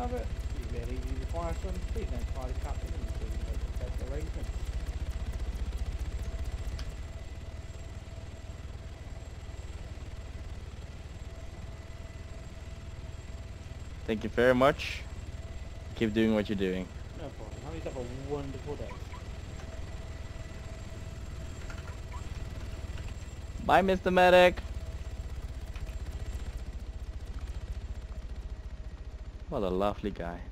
flight. However, if you really do require some, please notify the captain and ensure you make the best arrangements. Thank you very much. Keep doing what you're doing. No problem. Have yourself a wonderful day. Bye, Mr. Medic. What a lovely guy.